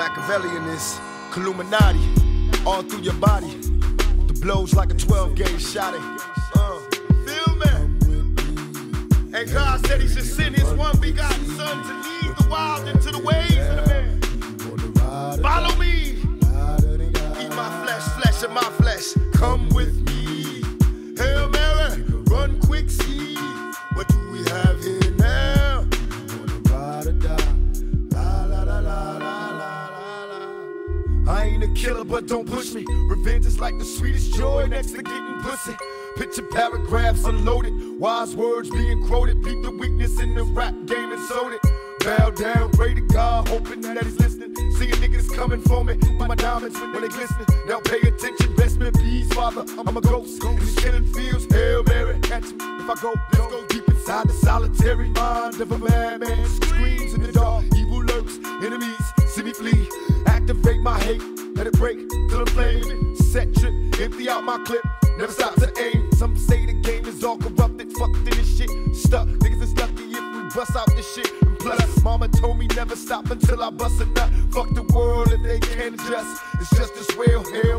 Machiavellian is Killuminati, all through your body. The blows like a 12 gauge shot. Uh, feel me? And God said He should send His one begotten Son to lead the wild into the ways of the man. Follow me. Eat my flesh, flesh of my flesh. Come with me. Killer, but don't push me. Revenge is like the sweetest joy next to getting pussy. Picture paragraphs unloaded, wise words being quoted. Beat the weakness in the rap game and sold it. Bow down, pray to God, hoping that he's listening. Seeing niggas coming for me, my diamonds when they glisten. Now pay attention, rest in peace, Father. I'm a ghost in killing fields. Hail Mary, catch me if I go. Let's go deep inside the solitary mind of a madman. Screams in the dark, my clip. Never stop to aim. Some say the game is all corrupted. Fucked in this shit. Stuck. Niggas is lucky if we bust out this shit. And plus, mama told me never stop until I bust a nut. Fuck the world if they can't adjust. It's just as well. Hail Mary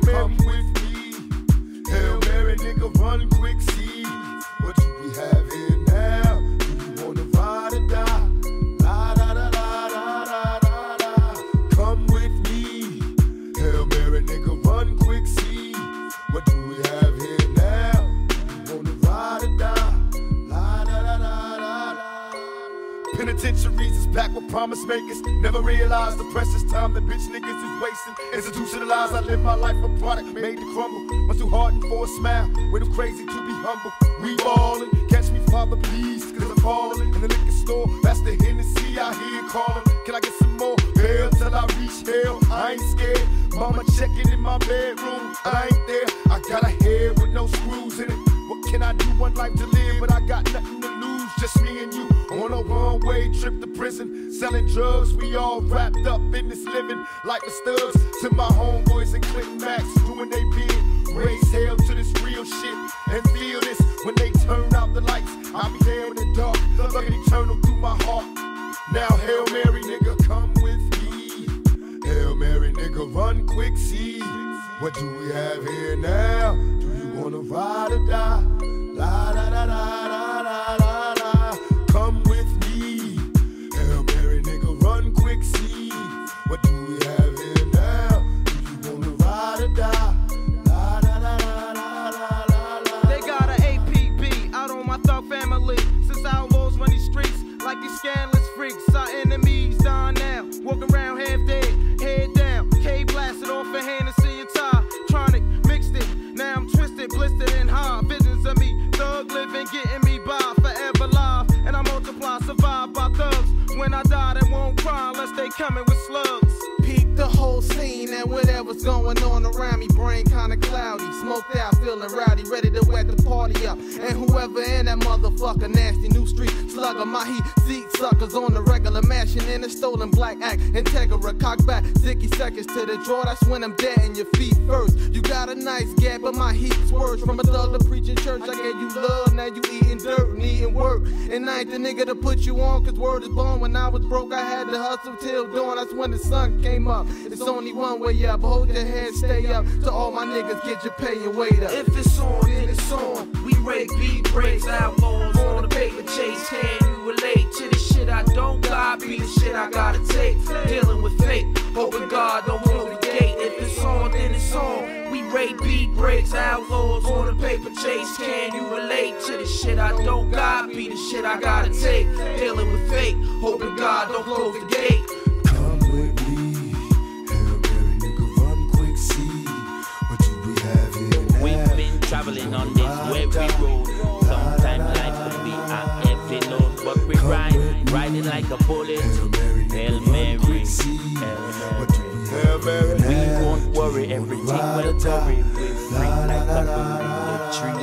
Penitentiaries is packed with promise makers. Never realized the precious time that bitch niggas is wasting. Institutionalized, I live my life a product made to crumble. Much too hardened for a smile. Way too crazy to be humble. We ballin', catch me, Father, please, cause I'm falling. In the liquor store, that's the Hennessy I hear callin'. Can I get some more? Hell till I reach hell. I ain't scared. Mama checking in my bedroom. I ain't there. I got a head with no screws in it. What can I do? One life to live, but I got nothing to lose. Just me and you on a one-way trip to prison, selling drugs. We all wrapped up in this living like the studs. To my homeboys and Clinton Max doing they bid. Raise hell to this real shit and feel this when they turn out the lights. I'll be there in the dark, looking eternal through my heart. Now Hail Mary, nigga, come with me. Hail Mary, nigga, run quick, see. What do we have here now? Do you wanna ride or die? Do or die? They got an APB out on my thug family. Since run these streets like these scandalous coming with slugs. Peep the whole scene and whatever's going on around me. Brain kinda cloudy, smoked out, feeling rowdy, ready to wet the party up. And whoever in that motherfucker, nasty slugger, heat seat suckers on the regular, mashing in a stolen black act. Integra, cock back, 60 seconds to the draw. That's when I'm dead in your feet first. You got a nice gap, but my heat's worse. From a thug to preaching church, I gave you love, now you eating dirt, needing work. And I ain't the nigga to put you on, cause word is born. When I was broke, I had to hustle till dawn. That's when the sun came up. It's only one way up. Hold your head, stay up. To all my niggas, get your pay and wait up. If it's on, then it's on. We rake beat breaks, outlaws chase. Can you relate to the shit I don't got? Be the shit I gotta take. Dealing with fate, hoping God don't close the gate. If it's on, then it's on. We rate beat breaks, outlaws on the paper chase. Can you relate to the shit I don't got? Be the shit I gotta take. Dealing with fate, hoping God don't close the gate. Come with me. Hail Mary, nigga, like a bullet. Hail Mary, Hail Mary. Hail Mary. We won't worry, everything will worry. We're free like a bird in the tree.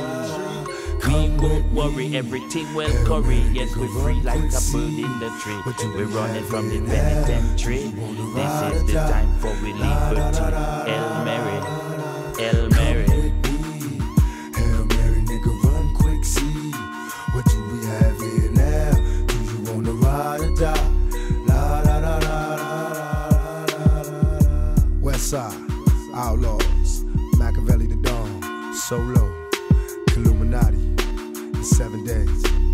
We won't worry, everything will curry. Yes, we're free like a bird in the tree. We're running from the penitentiary. This is the time for we liberty. Hail Mary, Hail Mary. Outlawz, Makaveli the Don, Solo, Killuminati, the Seven Days.